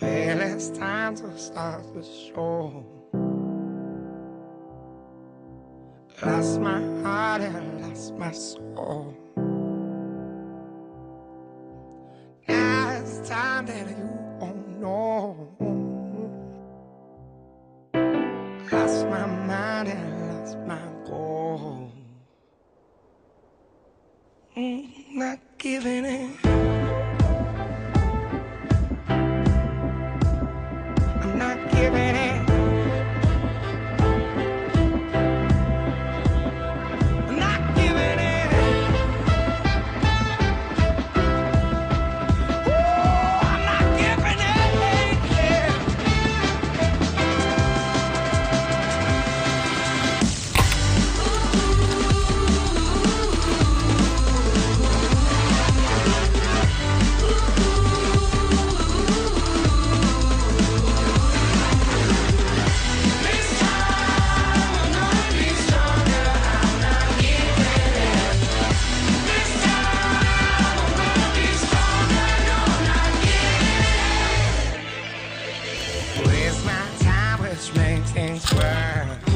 Well, it's time to start the show. Lost my heart and lost my soul. Now it's time that you won't know. Lost my mind and lost my goal. Mm, not giving in. Giving things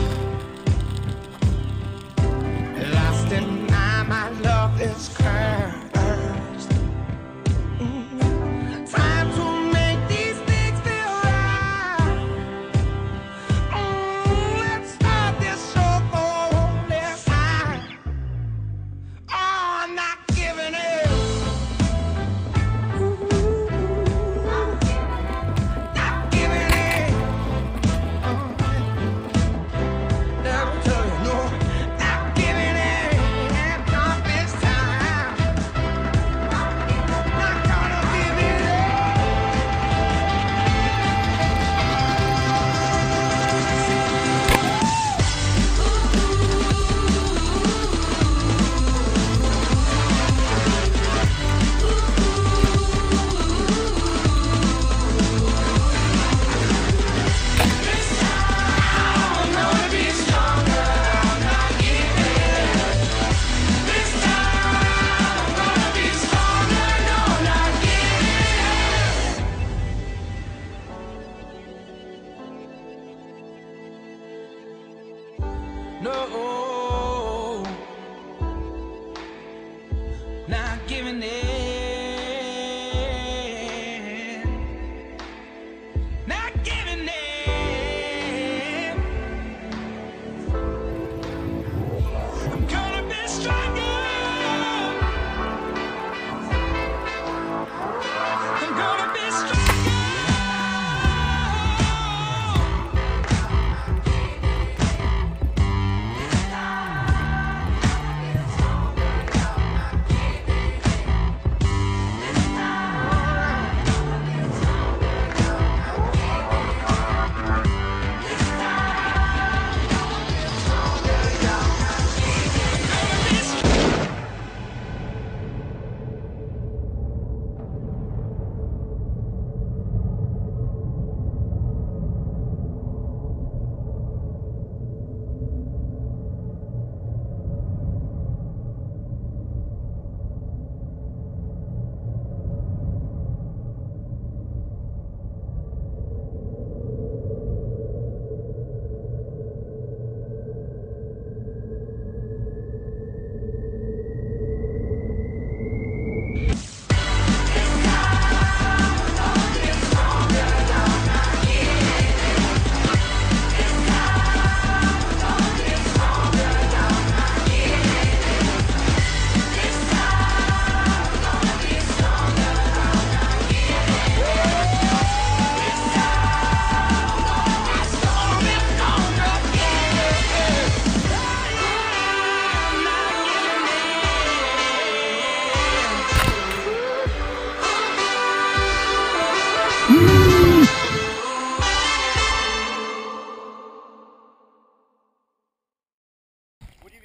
No, not giving in,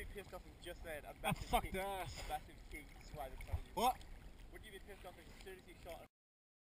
be pissed off if just said a I massive pig, ass. a massive pig swatted on you? What? Would you be pissed off if as soon as you shot a